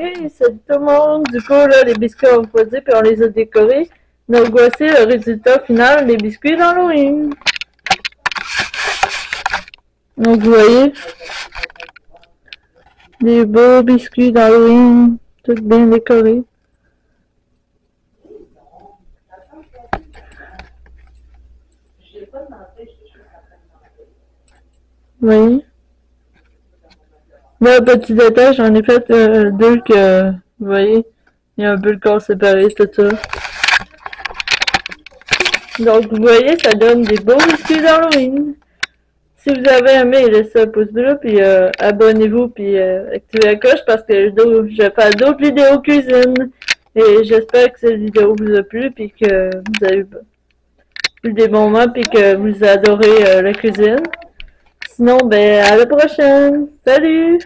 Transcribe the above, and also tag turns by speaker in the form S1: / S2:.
S1: voyez, c'est tout le monde. Du coup, là, les biscuits ont refroidi, puis on les a décorés. Donc, voici le résultat final des biscuits d'Halloween. Donc, vous voyez, des beaux biscuits d'Halloween, tout bien décorés. Oui. Là, petit détail, j'en ai fait euh, deux que, vous voyez, il y a un peu le corps séparé, tout ça. Donc, vous voyez, ça donne des beaux biscuits d'Halloween. Si vous avez aimé, laissez un pouce bleu, puis euh, abonnez-vous, puis euh, activez la cloche parce que je, je fais d'autres vidéos cuisine. Et j'espère que cette vidéo vous a plu, puis que vous avez eu des bons moments, puis que vous adorez la cuisine. Sinon, ben, à la prochaine. Salut!